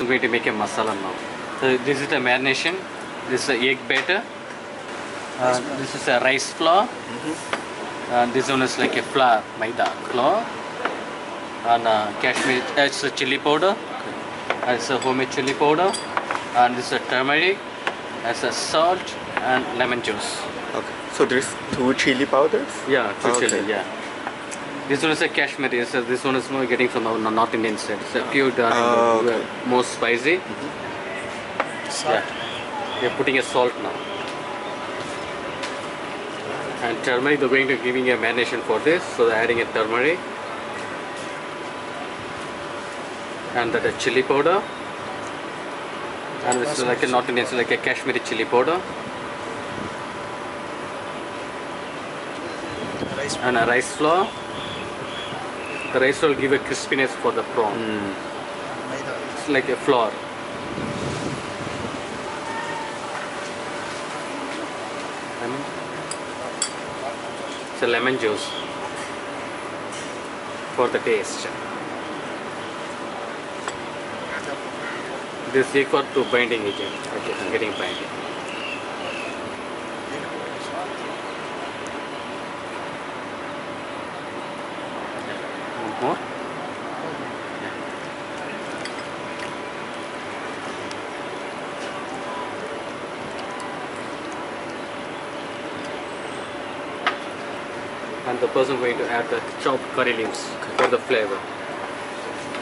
I'm going to make a masala now. So this is the marination. This is the egg batter. Uh, this is a rice flour. And this one is like a flour, maida flour. And uh, Kashmir, uh, it's a chili powder. And it's a homemade chili powder. And this is a turmeric. It's a salt and lemon juice. Okay. So there's two chili powders. Yeah, two Okay. chili, yeah. This one is a Kashmiri. So this one is more getting from our North Indian side. It's a pure dark, Oh, uh, okay. more spicy. Yeah. We're putting a salt now. And turmeric, they're going to giving a marination for this. So they're adding a turmeric. And that a chili powder. And this is like a North Indian, so like a Kashmiri chili powder. And a rice flour. The rice will give a crispiness for the prawn. maida. It's like a flour. Lemon. It's a lemon juice for the taste. This is equal to binding agent. Okay, I'm getting binding. More. and the person going to add the chopped curry leaves for the flavor.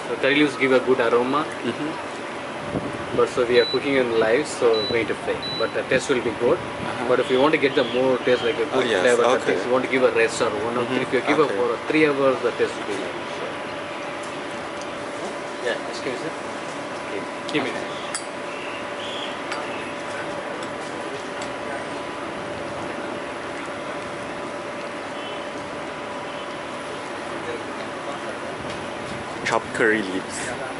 So curry leaves give a good aroma. Mm-hmm. But so we are cooking in live, so going to fry. But the taste will be good. Uh-huh. But if you want to get the more taste, like a good Oh, yes, flavor, okay. taste, you want to give a rest or one or mm-hmm. three. If you give okay. it for three hours, the taste will be like. So. Yeah, excuse me. Okay, give me. Chopped curry leaves.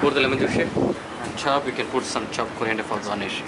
Pour the lemon juice and chop, you can put some chopped coriander for garnish.